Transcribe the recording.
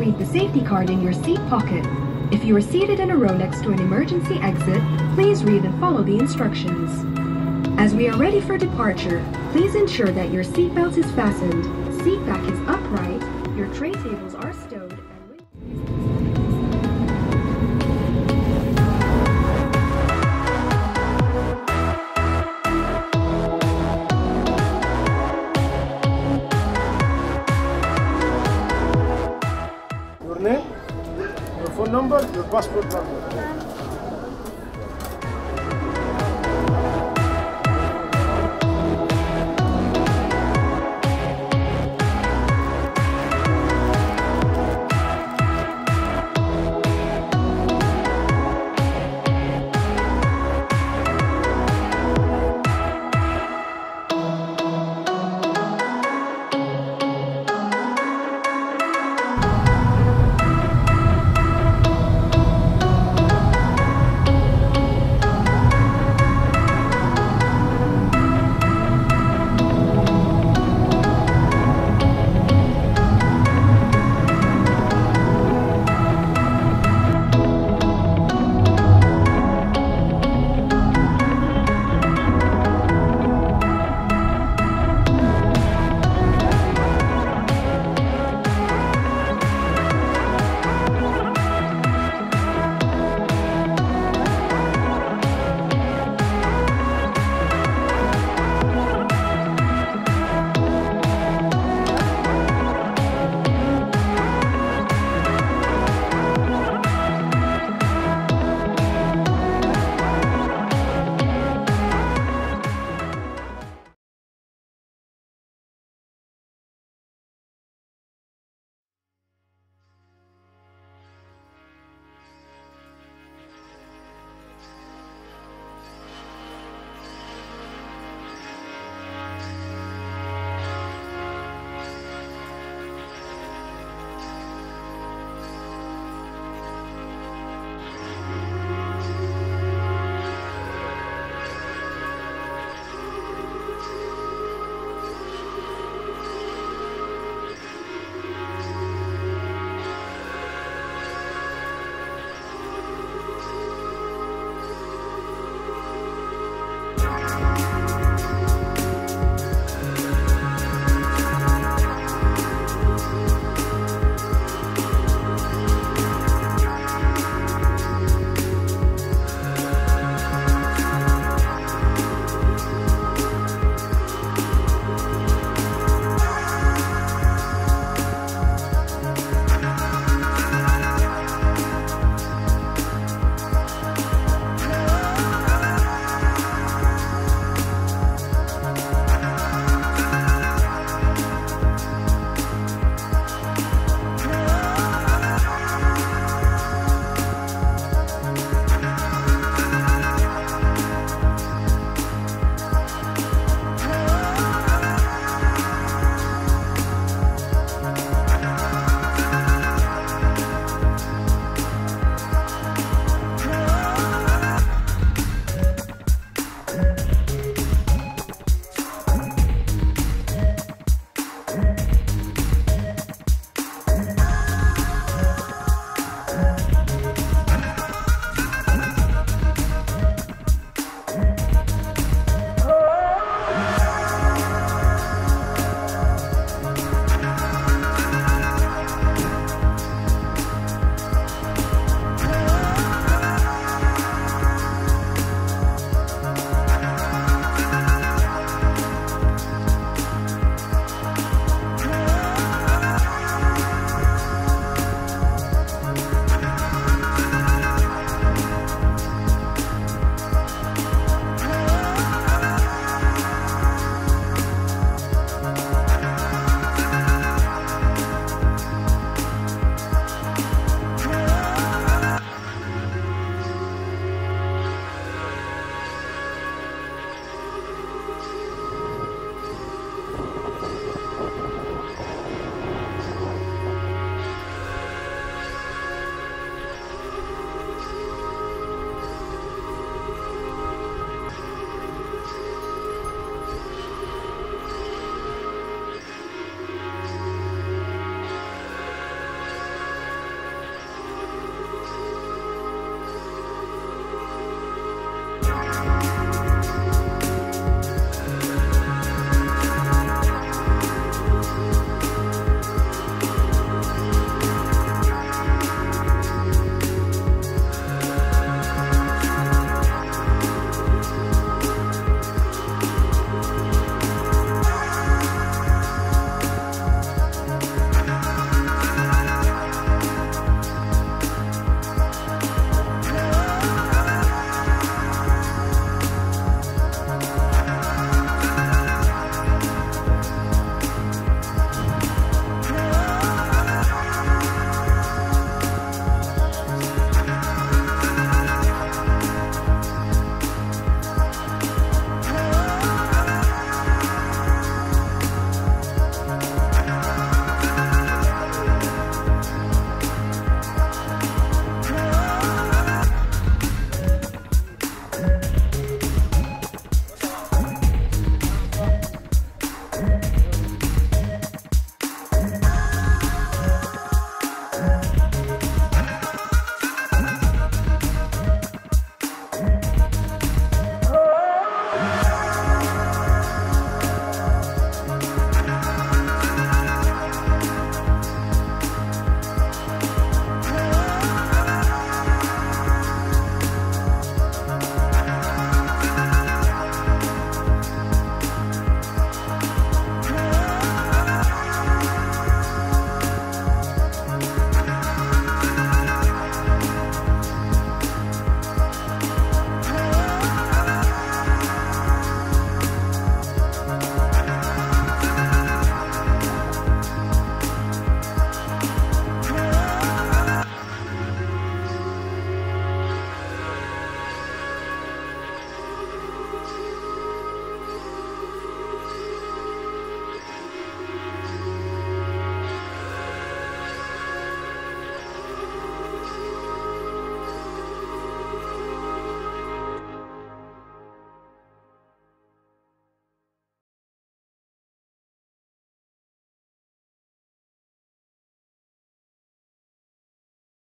read the safety card in your seat pocket. If you are seated in a row next to an emergency exit, please read and follow the instructions. As we are ready for departure, please ensure that your seatbelt is fastened, seat back is upright, your tray tables are stowed, number, your passport number.